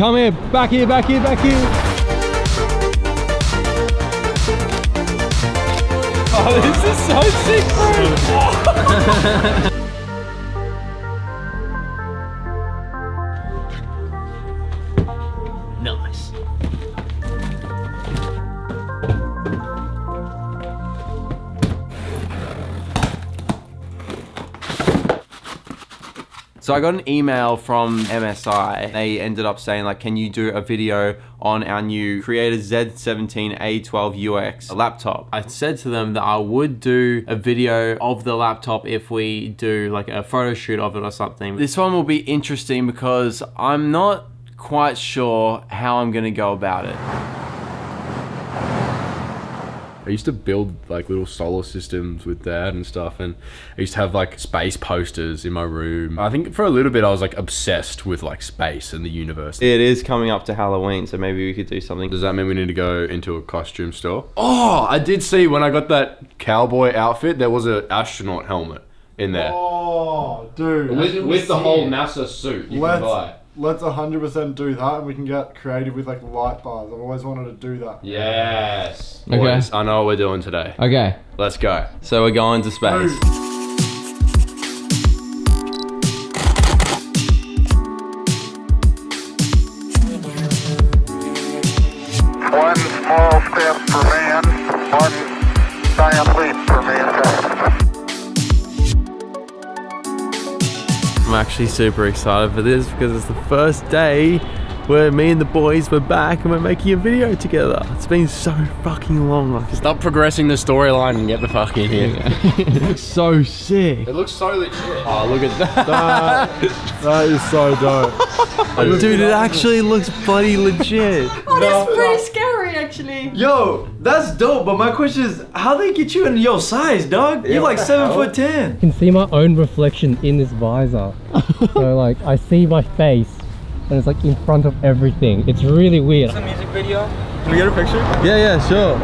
come here, back here, back here, back here. Oh, this is so sick, bro. So I got an email from MSI. They ended up saying like, can you do a video on our new Creator Z17A12UX laptop? I said to them that I would do a video of the laptop if we do like a photo shoot of it or something. This one will be interesting because I'm not quite sure how I'm gonna go about it. I used to build like little solar systems with dad and stuff, and I used to have like space posters in my room. I think for a little bit I was like obsessed with like space and the universe. It is coming up to Halloween, so maybe we could do something. Does that mean we need to go into a costume store? Oh, I did see when I got that cowboy outfit, there was an astronaut helmet in there. Oh, dude. with with the whole NASA suit you Let's- can buy. Let's 100% do that and we can get creative with like light bars. I've always wanted to do that. Yes. Okay. Boys, I know what we're doing today. Okay. Let's go. So we're going to space. One small step for man, one giant leap for mankind. I'm actually super excited for this because it's the first day where me and the boys were back and we're making a video together. It's been so fucking long. Like, Stop progressing the storyline and get the fuck in here. it looks so sick. It looks so legit. Oh, look at that. That is so dope. dude, it actually looks bloody legit. Oh, that's pretty scary, actually. Yo, that's dope, but my question is, how they get you in your size, dog? You're like seven foot ten. can see my own reflection in this visor. so like I see my face and it's like in front of everything. It's really weird. It's a music video. Can we get a picture? Yeah, yeah, sure.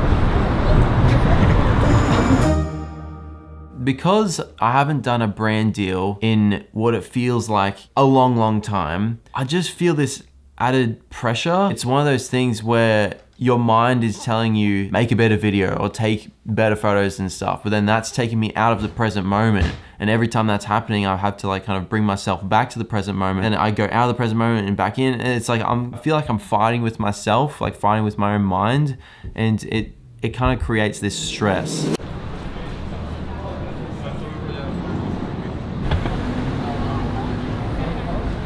Because I haven't done a brand deal in what it feels like a long, long time, I just feel this added pressure. It's one of those things where your mind is telling you make a better video or take better photos and stuff, but then that's taking me out of the present moment. And every time that's happening, I have to like kind of bring myself back to the present moment. And I go out of the present moment and back in, and it's like I'm I feel like I'm fighting with myself, like fighting with my own mind, and it it kind of creates this stress.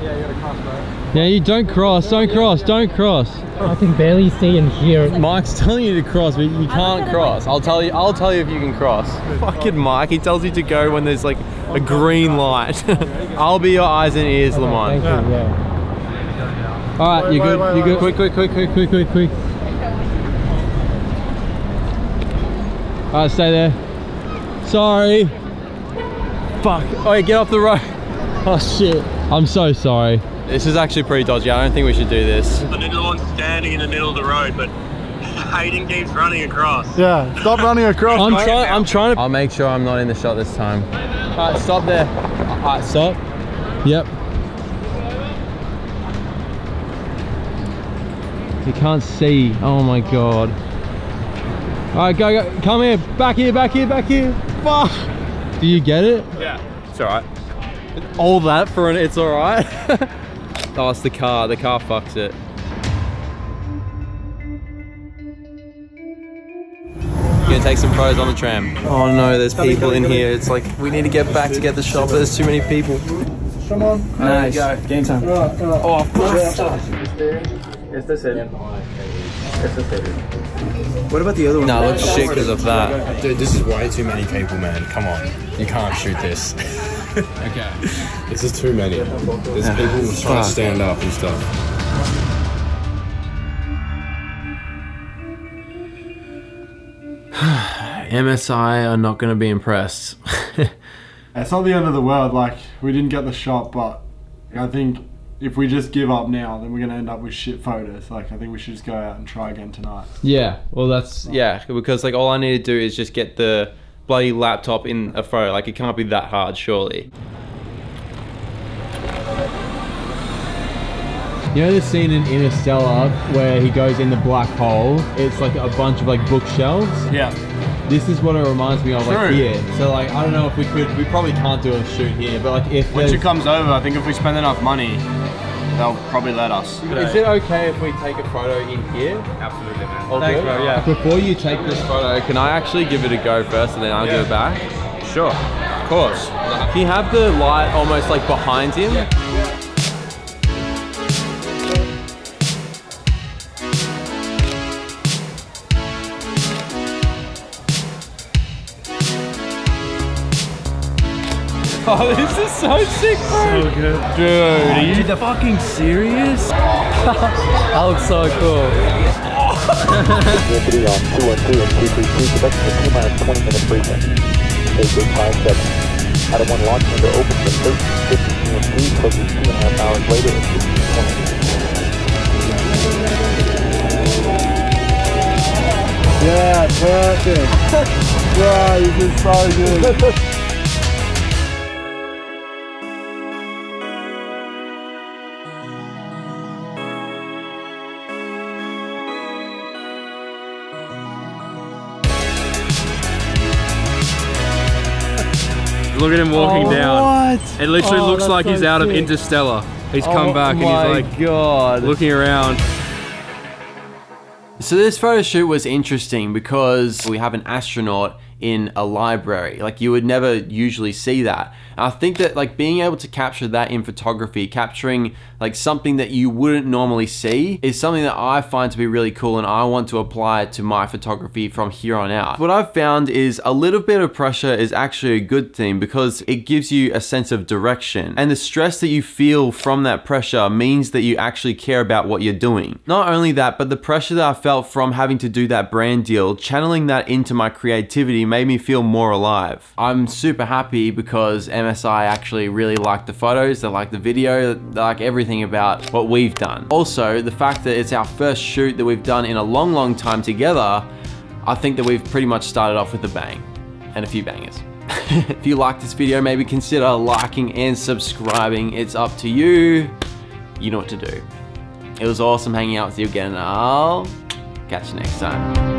Yeah, you gotta cross, right? Yeah, you don't cross, don't cross, don't cross. I can barely see and hear. Mike's telling you to cross, but you can't cross. I'll tell you. I'll tell you if you can cross. Fucking Mike, he tells you to go when there's like a green light. I'll be your eyes and ears, Thank Lamont. you, yeah. All right, you good? you good? Quick, quick, quick, quick, quick, quick, quick. All right, stay there. Sorry. Fuck. Oh, yeah, get off the road. Oh shit. I'm so sorry. This is actually pretty dodgy. I don't think we should do this. The little one's standing in the middle of the road, but Hayden keeps running across. Yeah, stop running across. I'm mate. trying. I'm trying to. I'll make sure I'm not in the shot this time. All right, stop there. All right, stop. Yep. You can't see. Oh my god. All right, go, go. Come here. Back here, back here, back here. Fuck. Do you get it? Yeah, it's all right. All that for an it's all right. oh, it's the car. The car fucks it. Gonna take some photos on the tram. Oh no, there's people in here. It's like we need to get back to get the shop. but there's too many people. Come on. Nice. Go. Game time. Oh fuck. What about the other one? No, it looks shit because of that. Dude, this is way too many people, man. Come on. You can't shoot this. Okay. This is too many. There's people trying to stand up and stuff. MSI are not gonna be impressed. It's not the end of the world. Like, we didn't get the shot, but I think if we just give up now, then we're going to end up with shit photos. Like, I think we should just go out and try again tonight. Yeah, well that's yeah, because like all I need to do is just get the bloody laptop in a photo. Like it can't be that hard, surely. You know the scene in Interstellar where he goes in the black hole? It's like a bunch of like bookshelves. Yeah. This is what it reminds me of like here. So like I don't know if we could we probably can't do a shoot here, but like if Once there's, it comes over, I think if we spend enough money, they'll probably let us. is it okay if we take a photo in here? Absolutely, man. All good? yeah. Before you take this photo, can I actually give it a go first and then I'll give it back? Sure. Of course. Can you have the light almost like behind him? Oh, this is so sick, bro. So good. Dude, are you the fucking serious? That looks so cool. University on 212 and 232, Quebec to T minus 20 minute briefing. Take 57. Out of one launch window opens at 1350 GMT, closes two and a half hours later at 1620. Yeah, perfect. wow, this is so good. Look at him walking Oh, down. what? It literally Oh, looks like so he's out of. Interstellar. He's Oh come back and he's like god. looking around. So this photo shoot was interesting because we have an astronaut in a library. Like you would never usually see that. And I think that like being able to capture that in photography, capturing like something that you wouldn't normally see is something that I find to be really cool and I want to apply it to my photography from here on out. What I've found is a little bit of pressure is actually a good thing because it gives you a sense of direction and the stress that you feel from that pressure means that you actually care about what you're doing. Not only that, but the pressure that I felt from having to do that brand deal, channeling that into my creativity made me feel more alive. I'm super happy because MSI actually really liked the photos, they liked the video, they like everything about what we've done. Also, the fact that it's our first shoot that we've done in a long, long time together, I think that we've pretty much started off with a bang and a few bangers. if you like this video, maybe consider liking and subscribing. It's up to you. You know what to do. It was awesome hanging out with you again. I'll catch you next time.